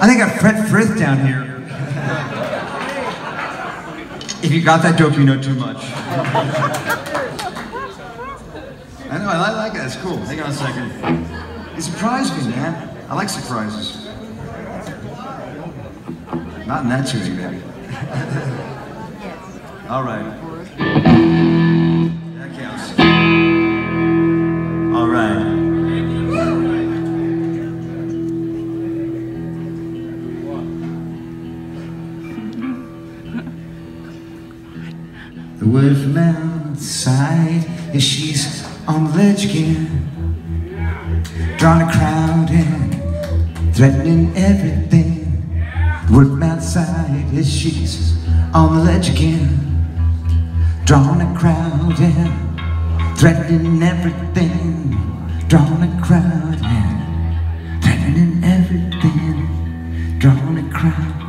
I think I've Fred Frith down here. If you got that dope, you know too much. I know, I like it. It's cool. Hang on a second. It surprised me, man. I like surprises. Not in that tuning, maybe. All right. From outside is she's on the ledge again. Drawing a crowd in, threatening everything. From outside is she's on the ledge again. Drawing a crowd in, threatening everything. Drawing a crowd in, threatening everything. Drawing a crowd,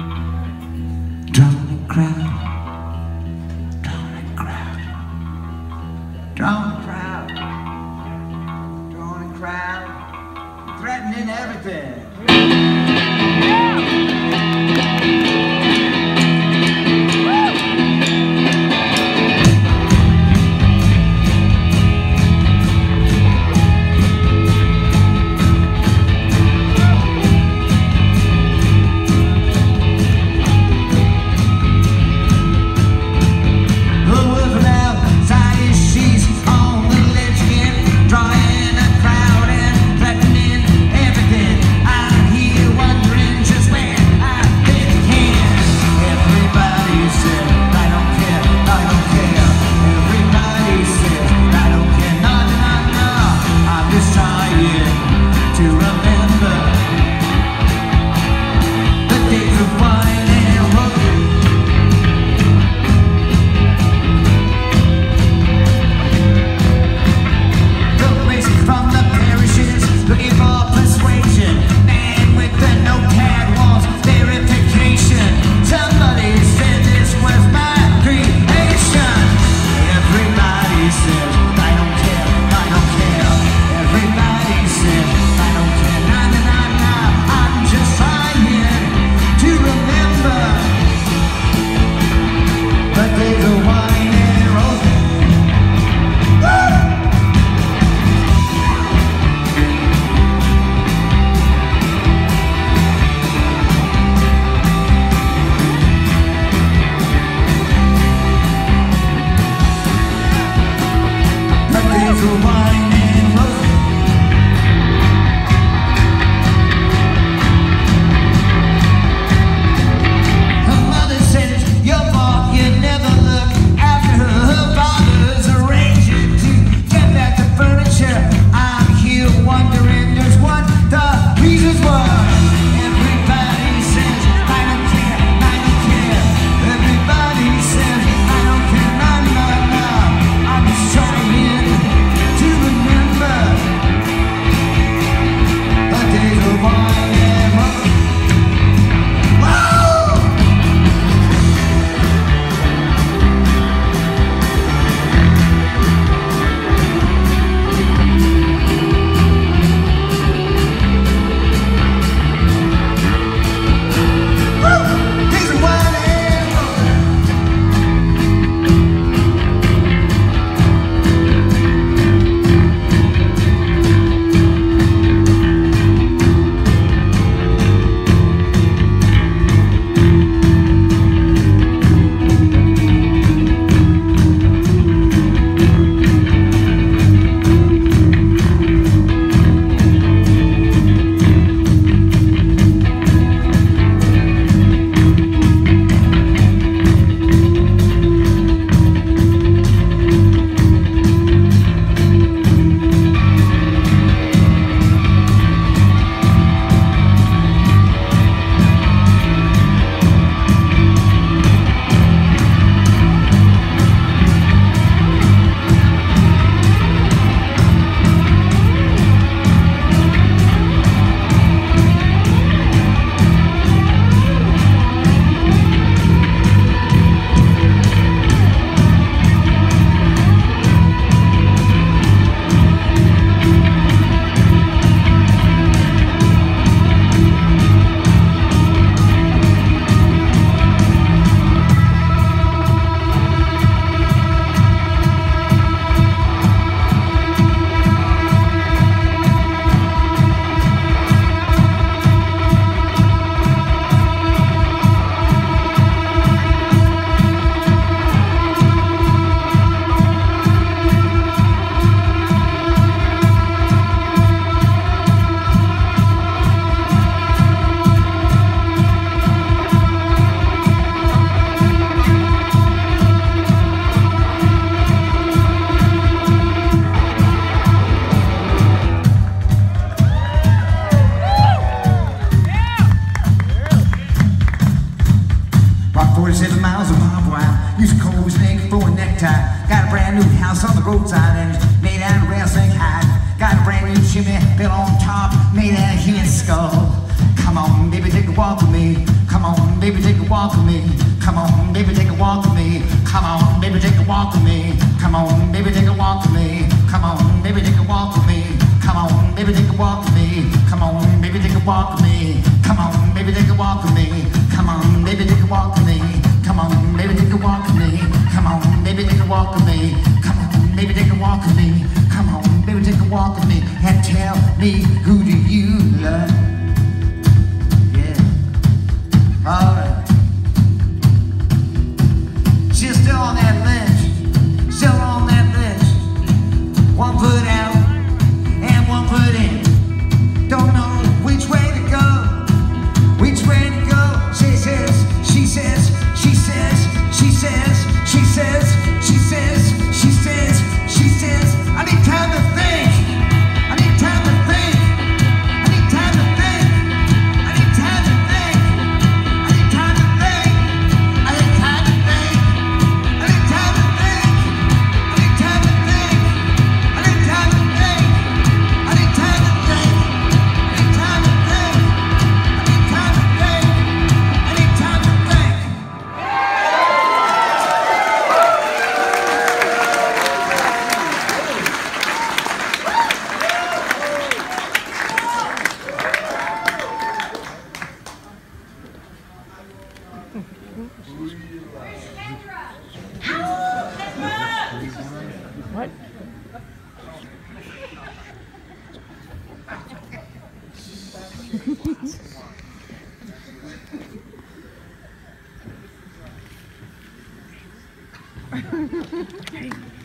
house on the roadside and made out of rattlesnake hide. Got a brand new chimney built on top, made out of human skull. Come on, baby, take a walk with me. Come on, baby, take a walk with me. Come on, baby, take a walk with me. Come on, baby, take a walk with me. Come on, baby, take a walk with me. Come on, baby, take a walk with me. Come on, baby, take a walk with me. Come on, baby, take a walk with me. Come on, baby, take a walk with me. Come on, baby, take a walk with me. Come on, baby, take a walk with me. Come on, baby, take a walk with me. Baby, take a walk with me. Come on, baby, take a walk with me and tell me who do you love? Hey.